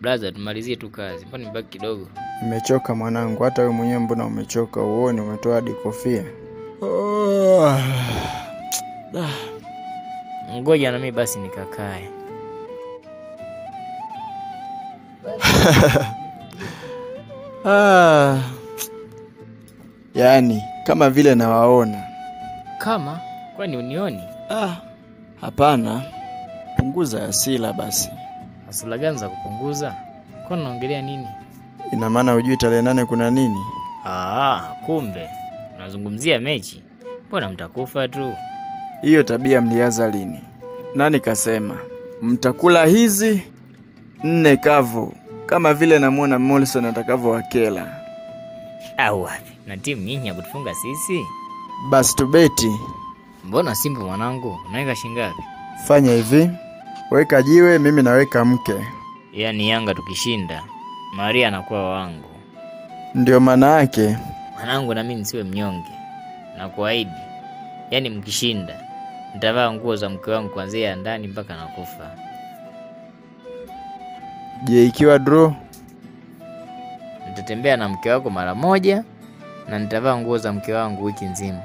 Blaza, tumalizie tu kazi, mbona nibaki kidogo? Nimechoka mwanangu, hata wewe mwenyewe mbona umechoka? Uone umetoa hadi kofia. Ngoja na mimi basi nikakae. Ah. Yaani kama vile nawaona. Kama kwani unioni? Ah, hapana. Punguza hasira basi. Hasira gani za kupunguza? Kwani unaongelea nini? Ina maana hujui tarehe nane kuna nini? Ah, kumbe unazungumzia mechi. Mbona mtakufa tu? Hiyo tabia mlianza lini? Nani kasema? Mtakula hizi nne kavu kama vile namwona Morrison atakavyowakela. Au wapi? Na timu nyinyi ya kutufunga sisi? Basi tubeti. Mbona Simba mwanangu, unaweka shingapi? Fanya hivi, weka jiwe, mimi naweka mke. Yaani Yanga tukishinda, Maria anakuwa wangu. Ndio maana yake. Mwanangu na mimi nisiwe mnyonge. Na kuahidi. Yaani mkishinda, nitavaa nguo za mke wangu kuanzia ya ndani mpaka nakufa. Je, ikiwa draw? Nitatembea na mke wako mara moja na nitavaa nguo za mke wangu wiki nzima.